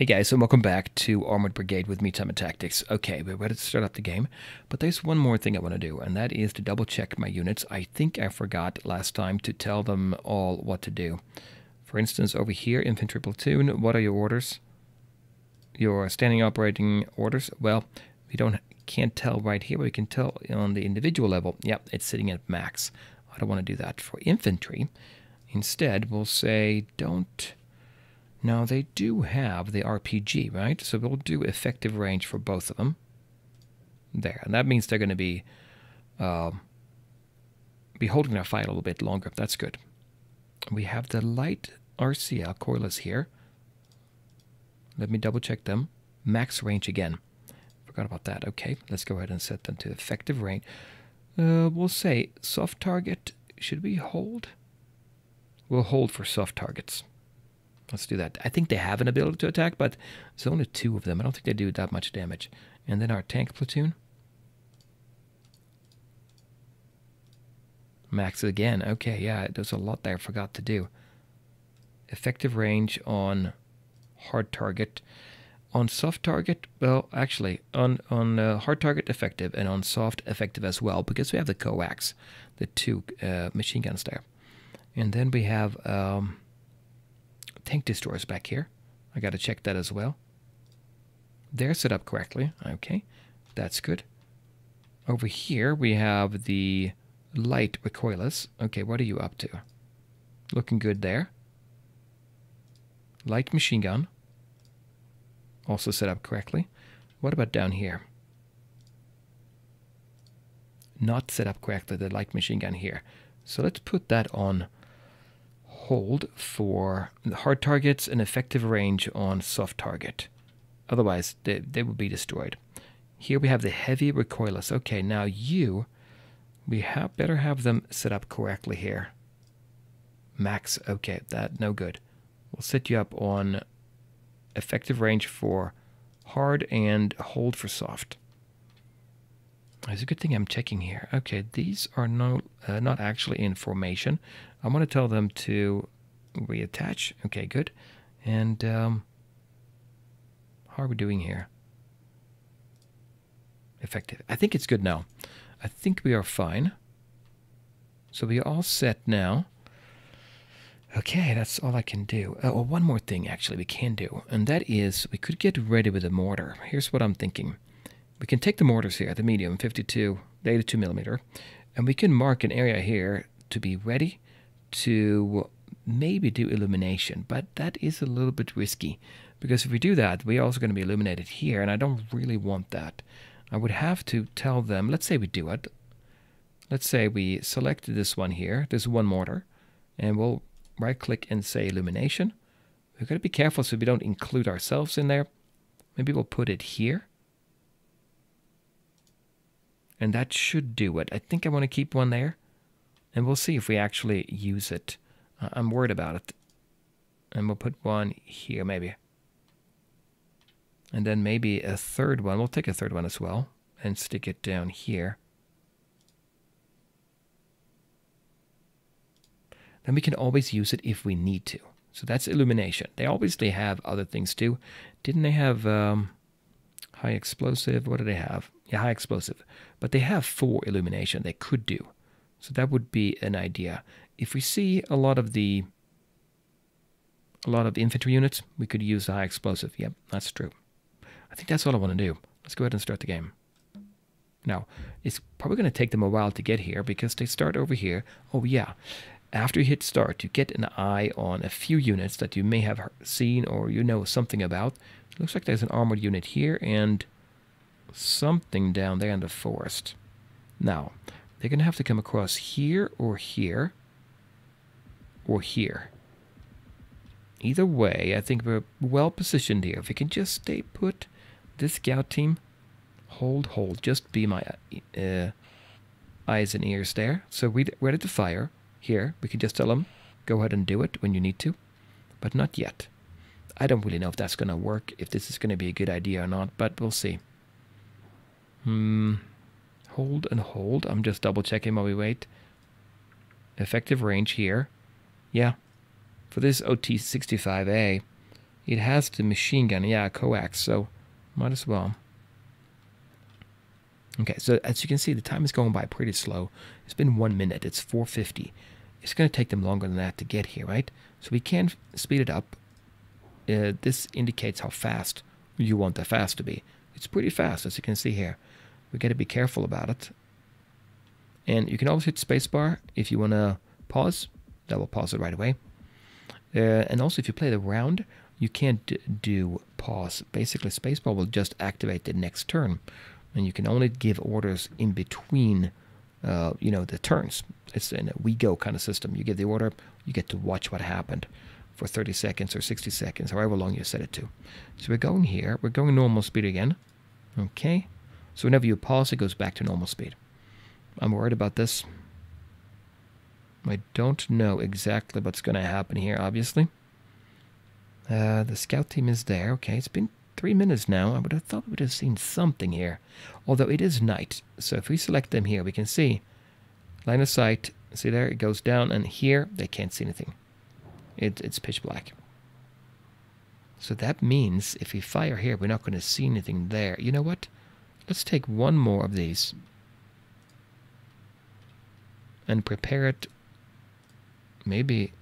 Hey guys, and welcome back to Armored Brigade with me, Time and Tactics. Okay, we're ready to start up the game, but there's one more thing I want to do, and that is to double check my units. I think I forgot last time to tell them all what to do. For instance, over here, infantry platoon, what are your orders? Your standing operating orders? Well, we don't can't tell right here, but we can tell on the individual level. Yep, it's sitting at max. I don't want to do that for infantry. Instead, we'll say don't now they do have the RPG, right? So we'll do effective range for both of them. There, and that means they're going to be uh, be holding their fight a little bit longer. That's good. We have the light RCL coilers here. Let me double check them. Max range again. Forgot about that. Okay, let's go ahead and set them to effective range. Uh, we'll say soft target. Should we hold? We'll hold for soft targets. Let's do that. I think they have an ability to attack, but there's only two of them. I don't think they do that much damage. And then our tank platoon. Max again. Okay, yeah, there's a lot there I forgot to do. Effective range on hard target. On soft target, well, actually, on, on uh, hard target effective and on soft effective as well, because we have the coax, the two uh, machine guns there. And then we have... Um, tank destroyers back here. I got to check that as well. They're set up correctly. Okay, that's good. Over here we have the light recoilless. Okay, what are you up to? Looking good there. Light machine gun. Also set up correctly. What about down here? Not set up correctly, the light machine gun here. So let's put that on hold for hard targets and effective range on soft target. Otherwise, they, they will be destroyed. Here we have the heavy recoilless. Okay, now you, we have better have them set up correctly here. Max, okay, that no good. We'll set you up on effective range for hard and hold for soft. It's a good thing I'm checking here. Okay, these are no, uh, not actually in formation. I want to tell them to reattach. Okay, good. And um, how are we doing here? Effective. I think it's good now. I think we are fine. So we are all set now. Okay, that's all I can do. Uh, well, one more thing, actually, we can do, and that is we could get ready with a mortar. Here's what I'm thinking. We can take the mortars here, at the medium, 52, 82 millimeter, and we can mark an area here to be ready to maybe do illumination, but that is a little bit risky because if we do that, we're also going to be illuminated here, and I don't really want that. I would have to tell them, let's say we do it. Let's say we select this one here, this one mortar, and we'll right click and say illumination. We've got to be careful so we don't include ourselves in there. Maybe we'll put it here. And that should do it. I think I want to keep one there. And we'll see if we actually use it. I'm worried about it. And we'll put one here, maybe. And then maybe a third one. We'll take a third one as well and stick it down here. Then we can always use it if we need to. So that's illumination. They obviously have other things too. Didn't they have um, high explosive? What do they have? Yeah, high explosive. But they have four illumination they could do. So that would be an idea. If we see a lot of the a lot of the infantry units, we could use the high explosive. Yep, that's true. I think that's all I want to do. Let's go ahead and start the game. Now, it's probably going to take them a while to get here because they start over here. Oh yeah, after you hit start, you get an eye on a few units that you may have seen or you know something about. It looks like there's an armored unit here and something down there in the forest. Now, they're going to have to come across here or here or here. Either way, I think we're well positioned here. If we can just stay put, this scout team, hold, hold, just be my uh, eyes and ears there. So we're ready to fire here. We can just tell them, go ahead and do it when you need to, but not yet. I don't really know if that's going to work, if this is going to be a good idea or not, but we'll see. Hmm. Hold and hold. I'm just double checking while we wait. Effective range here. Yeah. For this OT65A, It has the machine gun, yeah, coax, so might as well. Okay, so as you can see, the time is going by pretty slow. It's been one minute. It's 450. It's going to take them longer than that to get here, right? So we can speed it up. Uh, this indicates how fast you want the fast to be. It's pretty fast, as you can see here. We got to be careful about it. And you can always hit spacebar if you want to pause. That will pause it right away. Uh, and also, if you play the round, you can't do pause. Basically, spacebar will just activate the next turn, and you can only give orders in between, uh, you know, the turns. It's in a WeGo kind of system. You give the order, you get to watch what happened for 30 seconds or 60 seconds, however long you set it to. So we're going here. We're going normal speed again. Okay. So whenever you pause, it goes back to normal speed. I'm worried about this. I don't know exactly what's going to happen here, obviously. Uh, the scout team is there. Okay, it's been three minutes now. I would have thought we would have seen something here. Although it is night, so if we select them here, we can see line of sight. See there, it goes down, and here they can't see anything. It, it's pitch black. So that means if we fire here, we're not going to see anything there. You know what? Let's take one more of these and prepare it. Maybe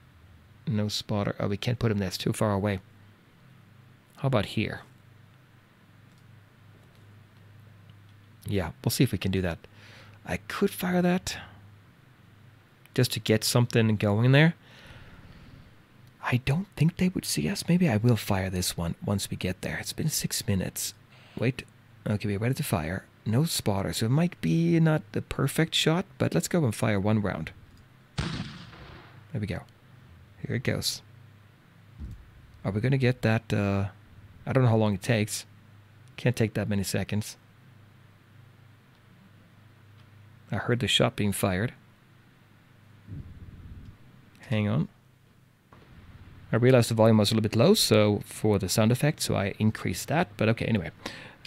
no spotter. Oh, we can't put him there. It's too far away. How about here? Yeah, we'll see if we can do that. I could fire that just to get something going there. I don't think they would see us. Maybe I will fire this one once we get there. It's been six minutes. Wait. Okay, we're ready to fire. No spotter, so it might be not the perfect shot, but let's go and fire one round. There we go. Here it goes. Are we going to get that? Uh, I don't know how long it takes. Can't take that many seconds. I heard the shot being fired. Hang on. I realized the volume was a little bit low, so for the sound effect, so I increased that. But okay, anyway,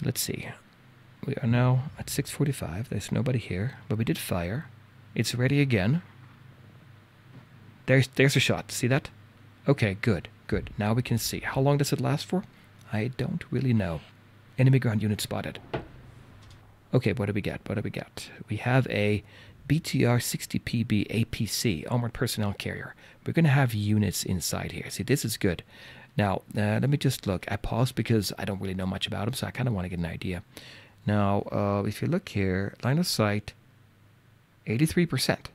let's see. We are now at 6:45. There's nobody here, but we did fire. It's ready again. There's there's a shot. See that? Okay, good, good. Now we can see. How long does it last for? I don't really know. Enemy ground unit spotted. Okay, what do we get? What do we get? We have a BTR 60PB APC, Armored Personnel Carrier. We're going to have units inside here. See, this is good. Now, uh, let me just look. I paused because I don't really know much about them, so I kind of want to get an idea. Now, uh, if you look here, line of sight, 83%.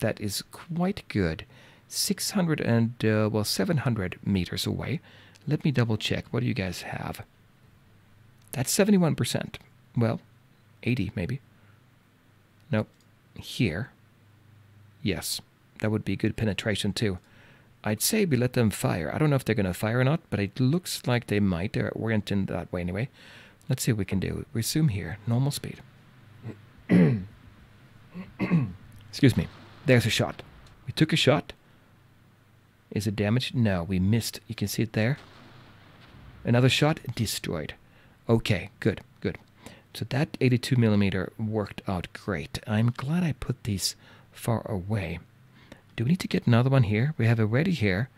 That is quite good. 600 and, uh, well, 700 meters away. Let me double check. What do you guys have? That's 71%. Well, 80 maybe. Nope. Here. Yes, that would be good penetration too. I'd say we let them fire. I don't know if they're going to fire or not, but it looks like they might. They're oriented that way anyway. Let's see what we can do. Resume here. Normal speed. Excuse me. There's a shot. We took a shot. Is it damaged? No, we missed. You can see it there. Another shot, destroyed. Okay, good, good. So that 82 millimeter worked out great. I'm glad I put these far away. Do we need to get another one here? We have it ready here.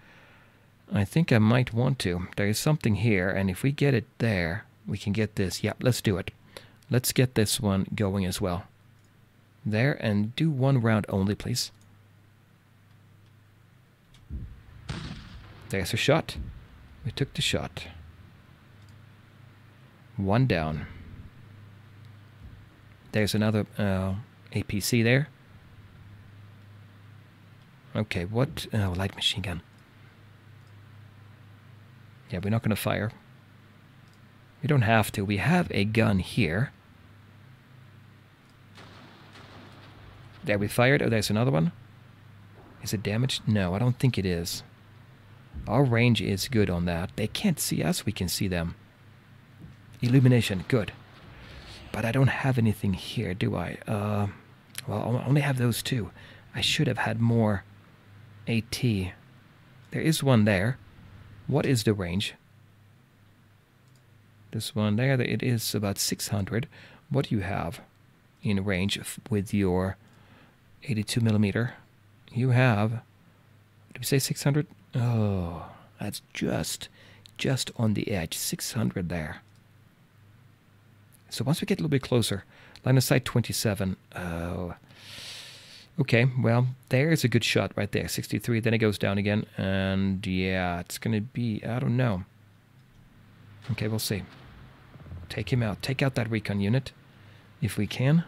I think I might want to. There is something here, and if we get it there, we can get this. Yep, let's do it. Let's get this one going as well. There, and do one round only, please. There's a shot. We took the shot. One down. There's another uh, APC there. Okay, what? Oh, light machine gun. Yeah, we're not going to fire. We don't have to. We have a gun here. There, we fired. Oh, there's another one. Is it damaged? No, I don't think it is. Our range is good on that. They can't see us. We can see them. Illumination. Good. But I don't have anything here, do I? Uh, well, I only have those two. I should have had more AT. There is one there. What is the range? This one there, it is about 600. What do you have in range with your 82 millimeter? You have, did we say 600? Oh, that's just, just on the edge. 600 there. So once we get a little bit closer, line of sight 27. Oh. Okay, well, there's a good shot right there. 63, then it goes down again. And yeah, it's going to be, I don't know. Okay, we'll see. Take him out. Take out that recon unit if we can.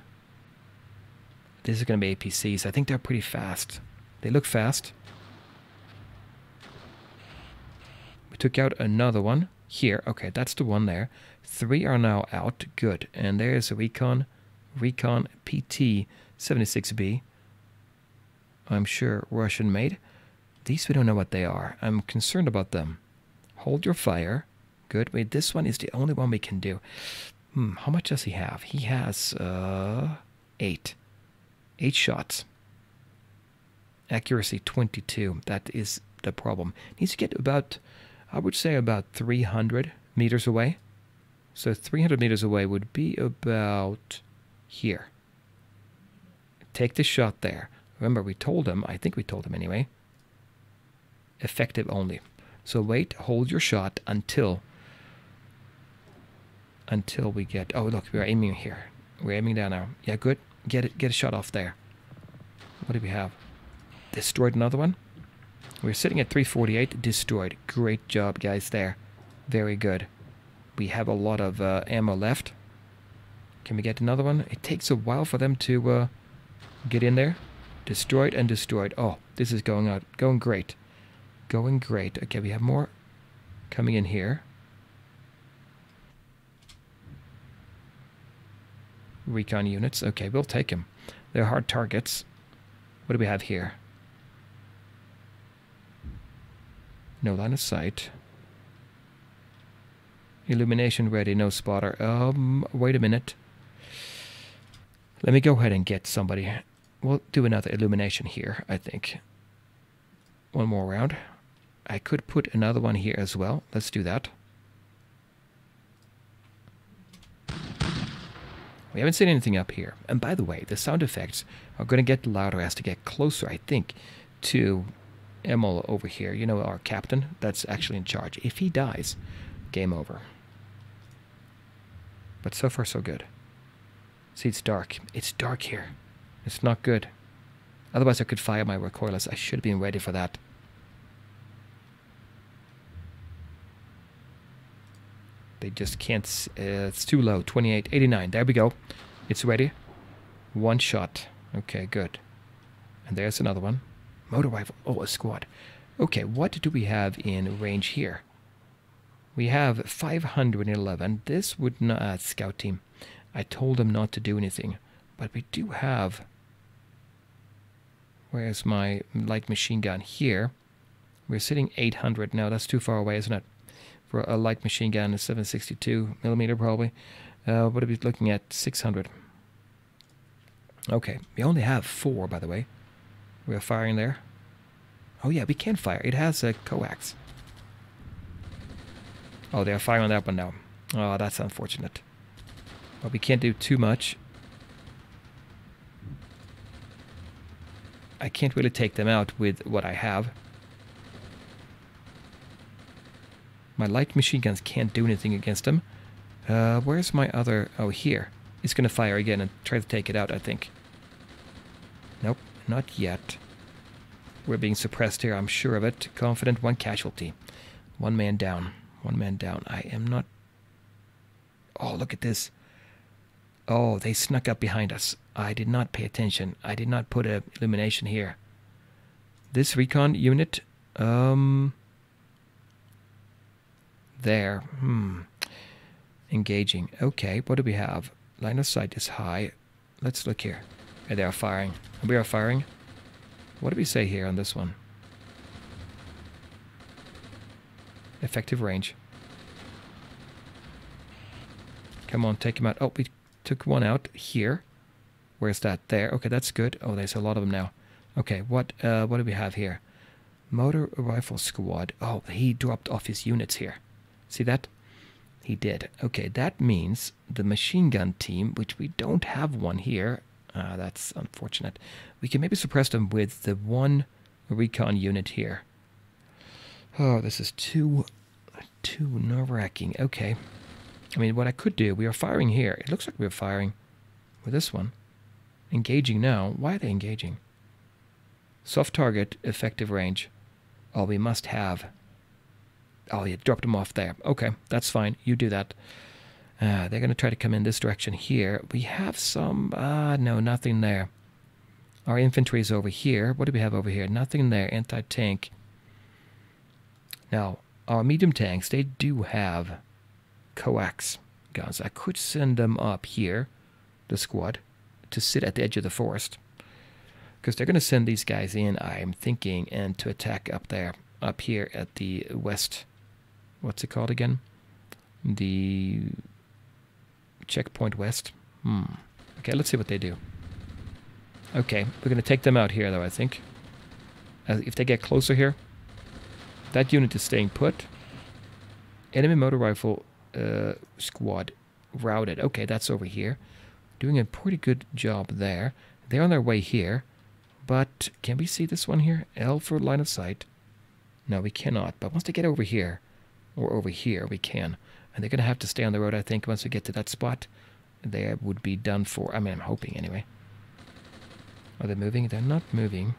This is going to be APCs. I think they're pretty fast. They look fast. We took out another one here. Okay, that's the one there. Three are now out. Good. And there's a Recon, Recon PT 76B. I'm sure Russian made. These we don't know what they are. I'm concerned about them. Hold your fire. Good. Wait, this one is the only one we can do. Hmm, how much does he have? He has uh, eight. Eight shots. Accuracy 22. That is the problem. Needs to get about, I would say, about 300 meters away. So 300 meters away would be about here. Take the shot there. Remember, we told him, I think we told him anyway, effective only. So wait, hold your shot until until we get. Oh, look, we are aiming here. We're aiming down now. Yeah, good. Get it. Get a shot off there. What do we have? Destroyed another one. We're sitting at 348. Destroyed. Great job, guys. There. Very good. We have a lot of uh, ammo left. Can we get another one? It takes a while for them to uh, get in there. Destroyed and destroyed. Oh, this is going out. Going great. Going great. Okay, we have more coming in here. recon units. Okay, we'll take them. They're hard targets. What do we have here? No line of sight. Illumination ready, no spotter. Um, wait a minute. Let me go ahead and get somebody. We'll do another illumination here, I think. One more round. I could put another one here as well. Let's do that. We haven't seen anything up here. And by the way, the sound effects are going to get louder as to get closer, I think, to Emil over here. You know, our captain that's actually in charge. If he dies, game over. But so far, so good. See, it's dark. It's dark here. It's not good. Otherwise, I could fire my recoilless. I should have been ready for that. They just can't. Uh, it's too low. 28, 89. There we go. It's ready. One shot. Okay, good. And there's another one. Motor rifle. Oh, a squad. Okay, what do we have in range here? We have 511. This would not... Uh, scout team. I told them not to do anything. But we do have... Where's my light machine gun? Here. We're sitting 800. now. that's too far away, isn't it? for a light machine gun, a 762 millimeter probably. Uh, what are we looking at? 600. Okay, we only have four, by the way. We are firing there. Oh yeah, we can fire. It has a coax. Oh, they are firing that one now. Oh, that's unfortunate. But we can't do too much. I can't really take them out with what I have. My light machine guns can't do anything against them. Uh, where's my other... Oh, here. He's going to fire again and try to take it out, I think. Nope, not yet. We're being suppressed here, I'm sure of it. Confident, one casualty. One man down. One man down. I am not... Oh, look at this. Oh, they snuck up behind us. I did not pay attention. I did not put a illumination here. This recon unit, um, there. Hmm. Engaging. Okay, what do we have? Line of sight is high. Let's look here. they are firing. We are firing. What do we say here on this one? Effective range. Come on, take him out. Oh, we took one out here. Where's that? There. Okay, that's good. Oh, there's a lot of them now. Okay, what uh, what do we have here? Motor rifle squad. Oh, he dropped off his units here. See that? He did. Okay, that means the machine gun team, which we don't have one here, uh, that's unfortunate. We can maybe suppress them with the one recon unit here. Oh, this is too, too nerve-wracking. Okay. I mean, what I could do, we are firing here. It looks like we are firing with this one. Engaging now. Why are they engaging? Soft target, effective range. Oh, we must have. Oh, you dropped them off there. Okay, that's fine. You do that. Uh, they're going to try to come in this direction here. We have some... Ah, uh, no, nothing there. Our infantry is over here. What do we have over here? Nothing there. Anti-tank. Now, our medium tanks, they do have coax guns. I could send them up here, the squad, to sit at the edge of the forest. Because they're going to send these guys in, I'm thinking, and to attack up there, up here at the west. What's it called again? The checkpoint west. Hmm. Okay, let's see what they do. Okay, we're going to take them out here, though, I think. As if they get closer here. That unit is staying put. Enemy motor rifle uh, squad routed. Okay, that's over here. Doing a pretty good job there. They're on their way here. But can we see this one here? L for line of sight. No, we cannot. But once they get over here, or over here, we can. And they're going to have to stay on the road, I think, once we get to that spot. They would be done for. I mean, I'm hoping anyway. Are they moving? They're not moving.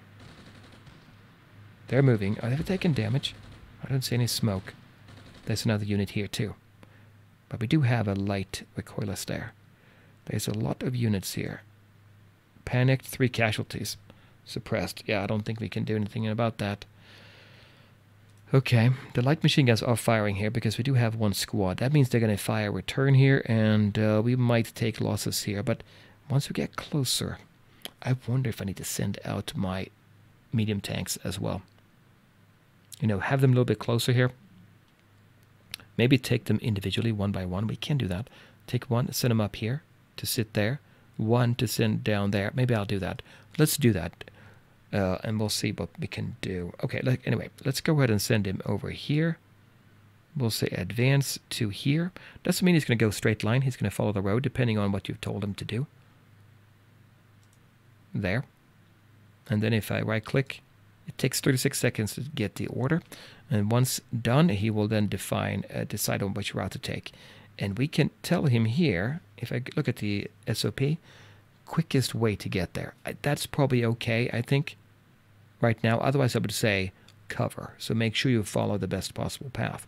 They're moving. Are they taking damage? I don't see any smoke. There's another unit here too. But we do have a light recoilless there. There's a lot of units here. Panicked, three casualties. Suppressed. Yeah, I don't think we can do anything about that. Okay, the light machine guns are firing here because we do have one squad. That means they're going to fire return here, and uh, we might take losses here. But once we get closer, I wonder if I need to send out my medium tanks as well. You know, have them a little bit closer here. Maybe take them individually, one by one. We can do that. Take one, send them up here to sit there. One to send down there. Maybe I'll do that. Let's do that. Uh, and we'll see what we can do. Okay, like, anyway, let's go ahead and send him over here. We'll say advance to here. Doesn't mean he's going to go straight line. He's going to follow the road, depending on what you've told him to do there. And then if I right click, it takes 36 seconds to get the order. And once done, he will then define, uh, decide on which route to take. And we can tell him here, if I look at the SOP, quickest way to get there. That's probably okay, I think, right now. Otherwise, I would say cover. So make sure you follow the best possible path.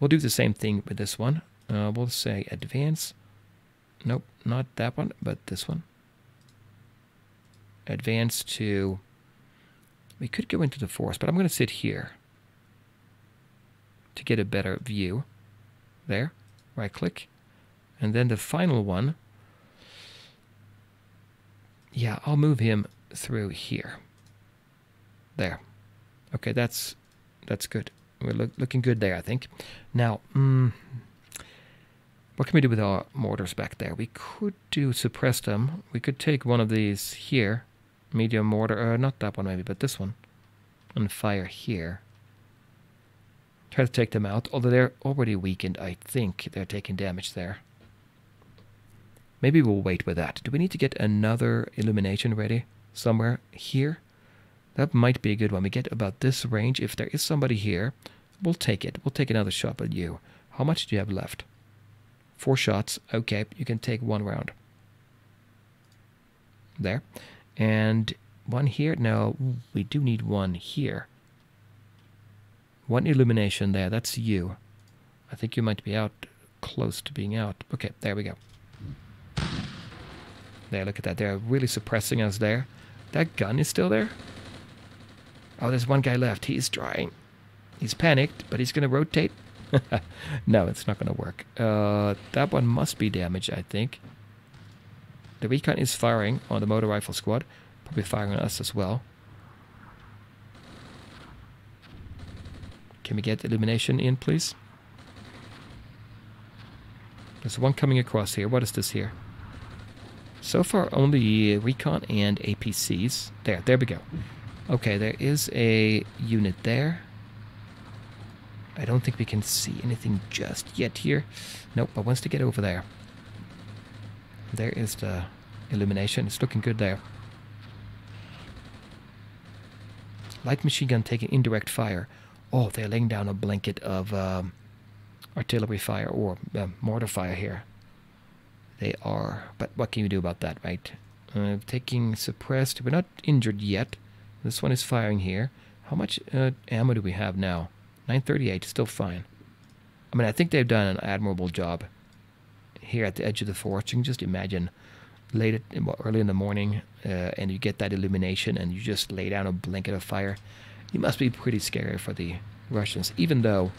We'll do the same thing with this one. Uh, we'll say advance. Nope, not that one, but this one advance to, we could go into the forest, but I'm going to sit here to get a better view. There, right click. And then the final one, yeah, I'll move him through here. There. Okay, that's that's good. We're look, looking good there, I think. Now, mm, what can we do with our mortars back there? We could do suppress them. We could take one of these here medium mortar, uh, not that one maybe, but this one, and fire here. Try to take them out, although they're already weakened, I think they're taking damage there. Maybe we'll wait with that. Do we need to get another illumination ready somewhere here? That might be a good one. We get about this range. If there is somebody here, we'll take it. We'll take another shot at you. How much do you have left? Four shots. Okay, you can take one round. There. And one here. No, we do need one here. One illumination there. That's you. I think you might be out close to being out. Okay, there we go. There, look at that. They're really suppressing us there. That gun is still there? Oh, there's one guy left. He's trying. He's panicked, but he's going to rotate. no, it's not going to work. Uh, that one must be damaged, I think. The recon is firing on the motor rifle squad. Probably firing on us as well. Can we get illumination in, please? There's one coming across here. What is this here? So far, only recon and APCs. There, there we go. Okay, there is a unit there. I don't think we can see anything just yet here. Nope, but once to get over there. There is the illumination. It's looking good there. Light machine gun taking indirect fire. Oh, they're laying down a blanket of um, artillery fire or uh, mortar fire here. They are, but what can you do about that, right? Uh, taking suppressed. We're not injured yet. This one is firing here. How much uh, ammo do we have now? 938, still fine. I mean, I think they've done an admirable job here at the edge of the forest. You can just imagine late at, early in the morning uh, and you get that illumination and you just lay down a blanket of fire. You must be pretty scary for the Russians, even though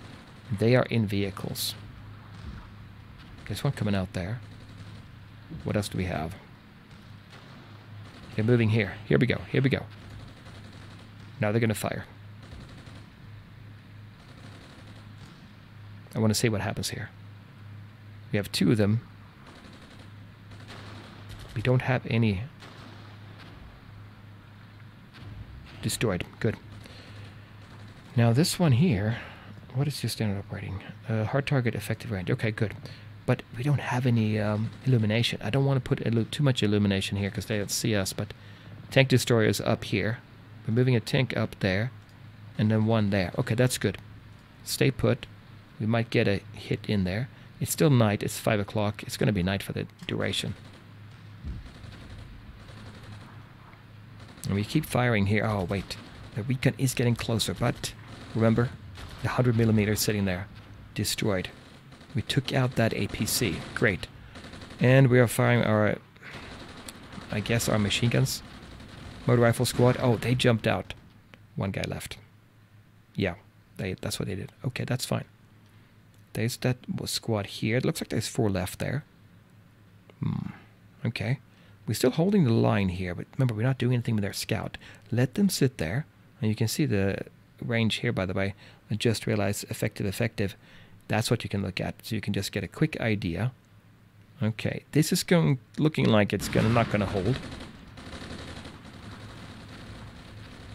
they are in vehicles. There's one coming out there. What else do we have? They're moving here. Here we go. Here we go. Now they're going to fire. I want to see what happens here. We have two of them. We don't have any destroyed. Good. Now this one here, what is your standard operating? Uh, hard target effective range. Okay, good. But we don't have any um, illumination. I don't want to put too much illumination here because they don't see us, but tank destroyer is up here. We're moving a tank up there, and then one there. Okay, that's good. Stay put. We might get a hit in there. It's still night. It's 5 o'clock. It's going to be night for the duration. And we keep firing here. Oh, wait. The recon is getting closer, but remember, the 100 millimeter sitting there. Destroyed. We took out that APC. Great. And we are firing our, I guess, our machine guns. Motor rifle squad. Oh, they jumped out. One guy left. Yeah, they, that's what they did. Okay, that's fine. There's that squad here. It looks like there's four left there. Hmm. Okay. We're still holding the line here, but remember, we're not doing anything with their scout. Let them sit there. And you can see the range here, by the way. I just realized effective, effective. That's what you can look at. So you can just get a quick idea. Okay, this is going looking like it's gonna not gonna hold.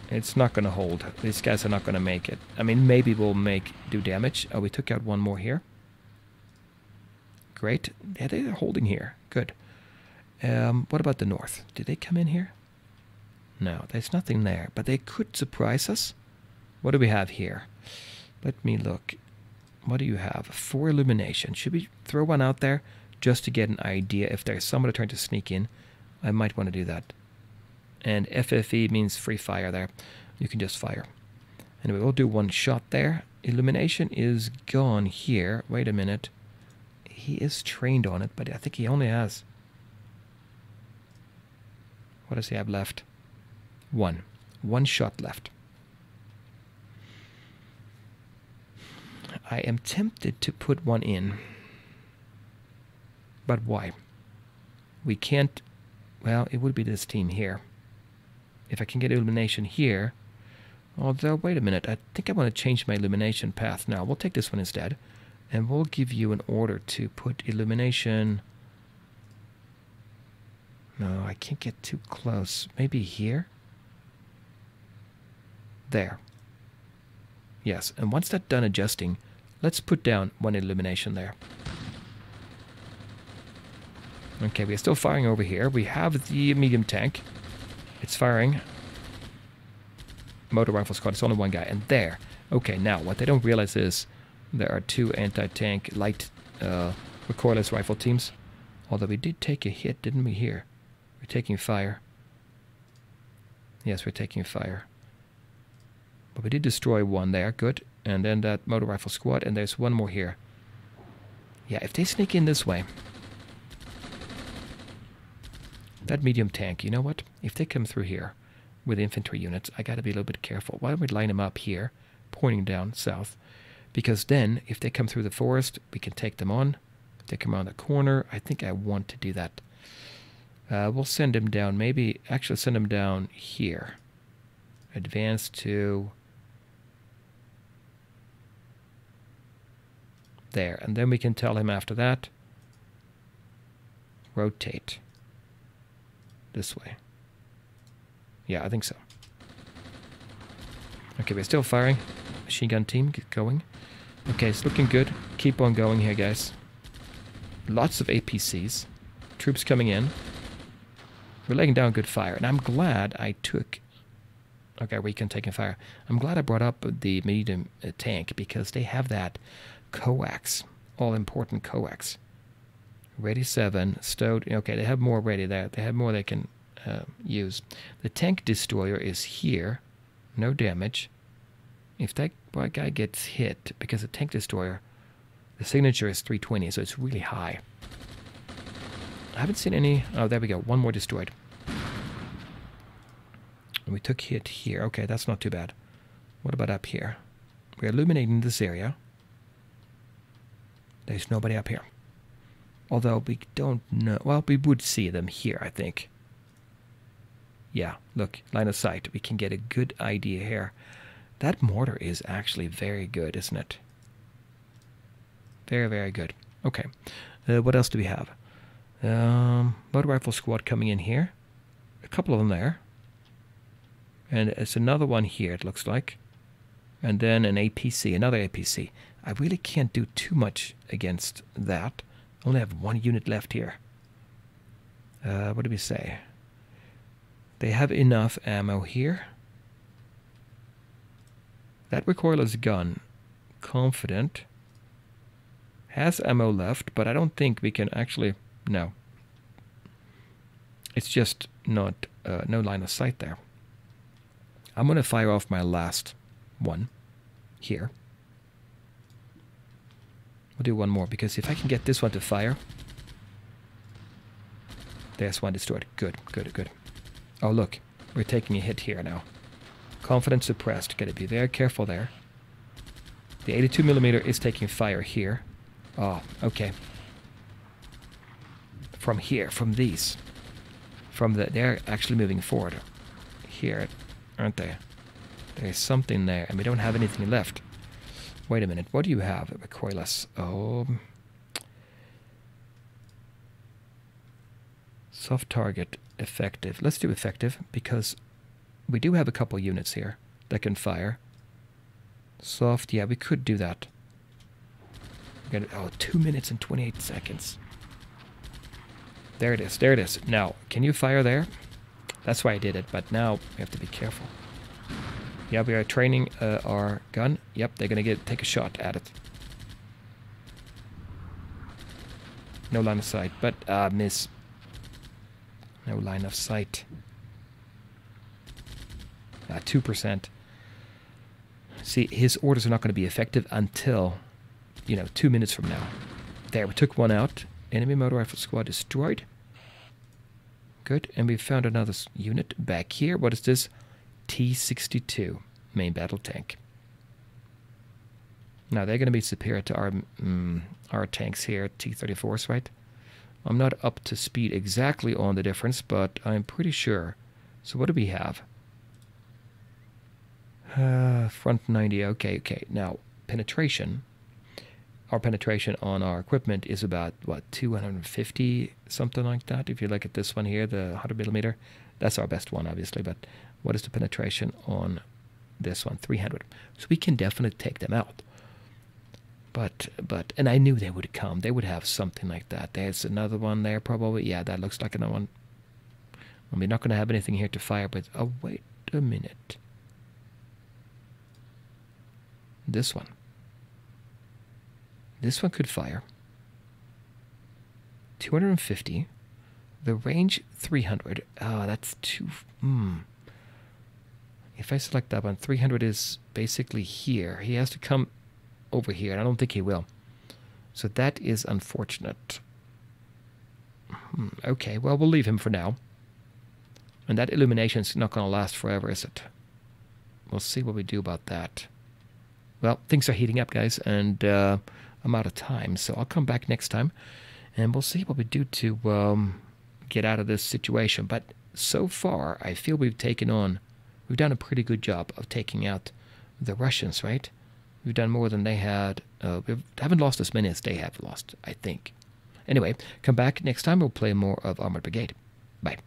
It's not gonna hold. These guys are not gonna make it. I mean, maybe we'll make do damage. Oh, we took out one more here. Great. Yeah, they're holding here. Good. Um, what about the north? Did they come in here? No, there's nothing there. But they could surprise us. What do we have here? Let me look. What do you have? Four illumination. Should we throw one out there just to get an idea if there's somebody trying to sneak in? I might want to do that. And FFE means free fire there. You can just fire. And we will do one shot there. Illumination is gone here. Wait a minute. He is trained on it, but I think he only has... What does he have left? One. One shot left. I am tempted to put one in. But why? We can't... Well, it would be this team here. If I can get illumination here... Although, wait a minute. I think I want to change my illumination path now. We'll take this one instead. And we'll give you an order to put illumination... No, I can't get too close. Maybe here? There. Yes, and once that's done adjusting, Let's put down one illumination there. Okay, we're still firing over here. We have the medium tank. It's firing. Motor rifle squad. It's only one guy. And there. Okay, now what they don't realize is there are two anti-tank light uh, recoilless rifle teams. Although we did take a hit, didn't we here? We're taking fire. Yes, we're taking fire. But we did destroy one there. Good. And then that motor rifle squad. And there's one more here. Yeah, if they sneak in this way. That medium tank, you know what? If they come through here with infantry units, I got to be a little bit careful. Why don't we line them up here, pointing down south? Because then, if they come through the forest, we can take them on. If they come around the corner, I think I want to do that. Uh, we'll send them down, maybe, actually send them down here. Advance to there. And then we can tell him after that, rotate this way. Yeah, I think so. Okay, we're still firing. Machine gun team, get going. Okay, it's looking good. Keep on going here, guys. Lots of APCs. Troops coming in. We're laying down good fire. And I'm glad I took... Okay, we can take fire. I'm glad I brought up the medium uh, tank because they have that coax, all important coax. Ready 7, stowed. Okay, they have more ready there. They have more they can uh, use. The tank destroyer is here. No damage. If that guy gets hit, because the tank destroyer, the signature is 320, so it's really high. I haven't seen any. Oh, there we go. One more destroyed. we took hit here. Okay, that's not too bad. What about up here? We're illuminating this area. There's nobody up here. Although we don't know. Well, we would see them here, I think. Yeah, look, line of sight. We can get a good idea here. That mortar is actually very good, isn't it? Very, very good. Okay. Uh, what else do we have? Um, motor rifle squad coming in here. A couple of them there. And it's another one here, it looks like. And then an APC, another APC. I really can't do too much against that. Only have one unit left here. Uh, what do we say? They have enough ammo here. That recoilless gun, confident, has ammo left, but I don't think we can actually, no. It's just not, uh, no line of sight there. I'm going to fire off my last one here. We'll do one more, because if I can get this one to fire... There's one destroyed. Good, good, good. Oh, look. We're taking a hit here now. Confidence suppressed. Gotta be very careful there. The 82 millimeter is taking fire here. Oh, okay. From here, from these. From the... They're actually moving forward. Here, aren't they? There's something there, and we don't have anything left. Wait a minute, what do you have? Recoilless. Oh... Um, soft target effective. Let's do effective because we do have a couple units here that can fire. Soft, yeah, we could do that. Gonna, oh, two minutes and 28 seconds. There it is, there it is. Now, can you fire there? That's why I did it, but now we have to be careful. Yeah, we are training uh, our gun. Yep, they're gonna get take a shot at it. No line of sight, but uh, miss. No line of sight. Uh, 2%. See, his orders are not going to be effective until, you know, two minutes from now. There, we took one out. Enemy motor rifle squad destroyed. Good, and we found another unit back here. What is this? T-62 main battle tank. Now, they're going to be superior to our, mm, our tanks here, T-34s, right? I'm not up to speed exactly on the difference, but I'm pretty sure. So what do we have? Uh, front 90, okay, okay. Now, penetration. Our penetration on our equipment is about, what, 250, something like that? If you look at this one here, the 100 millimeter, that's our best one, obviously, but what is the penetration on this one? 300. So we can definitely take them out. But, but, and I knew they would come. They would have something like that. There's another one there, probably. Yeah, that looks like another one. We're not going to have anything here to fire, but, oh, wait a minute. This one. This one could fire. 250. The range, 300. Oh, that's too... Hmm. If I select that one, 300 is basically here. He has to come over here, and I don't think he will. So that is unfortunate. Hmm, okay, well, we'll leave him for now. And that illumination is not going to last forever, is it? We'll see what we do about that. Well, things are heating up, guys, and uh, I'm out of time, so I'll come back next time, and we'll see what we do to um, get out of this situation. But so far, I feel we've taken on, we've done a pretty good job of taking out the Russians, right? We've done more than they had. Uh, we haven't lost as many as they have lost, I think. Anyway, come back next time. We'll play more of Armored Brigade. Bye.